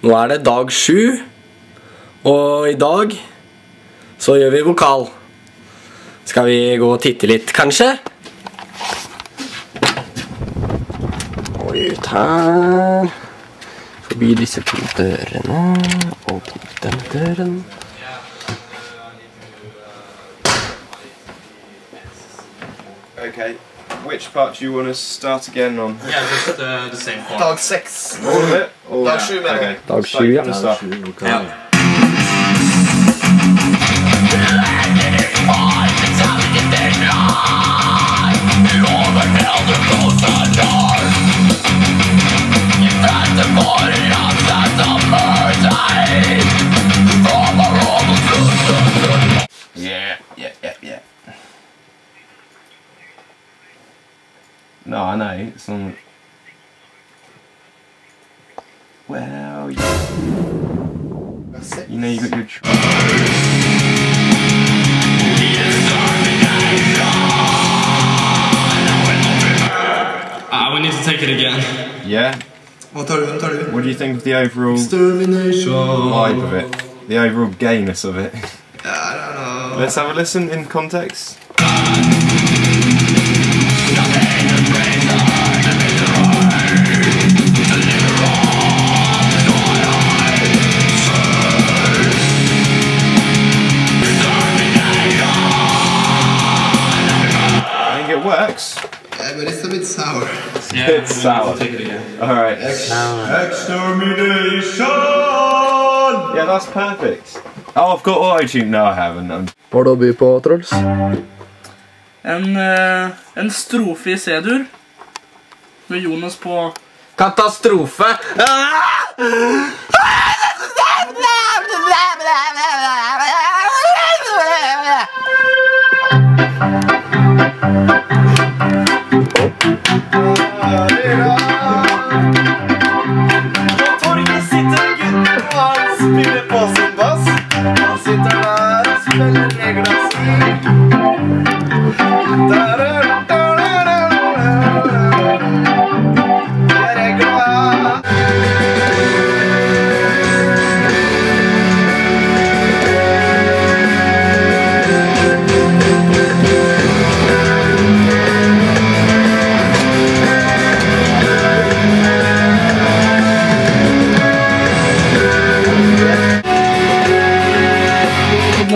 Nå er det dag sju, og i dag så gjør vi vokal. Skal vi gå og titte litt, kanskje? Og ut her. Forbi disse to dørene. Åpne den døren. Okay. Which part do you want to start again on? Yeah, just the, the same part. Dag seks. All of it? Or Dag sju, mener jeg. Okay. Dag Start- sju, ja. just start. Ja. Yeah, No, I know. It's on. Well, you, you know you got your. Tr- Ah, we need to take it again. yeah. Hva tar du? Hvem tar du? What do you think of the overall Extermination. vibe of it? The overall gayness of it? I don't know. Let's have a listen in context. Think. Yeah, but it's a bit sour. Yeah, It's sour. take it again. All right. Extermination! Yeah, that's perfect. Oh, I've got auto tune. No, I haven't. I'm Hva har du å by på, Truls? En, eh, en strofe i C-dur. Med Jonas på Katastrofe! Torget og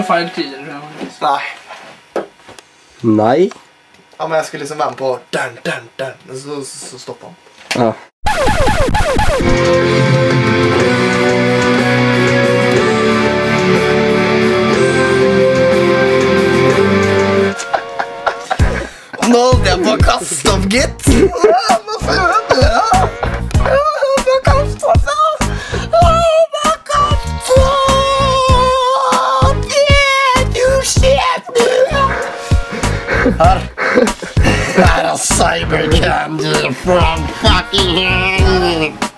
Tok noe feil tidligere. Nei. Nei. Ja, men jeg skulle liksom være med på dun, dun, dun. Men så, så, så stoppa han. Ja. Nå holdt jeg på å kaste opp, gitt. Nå får jeg det? Her er cybercandy from fucking.